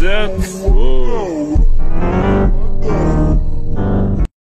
That's.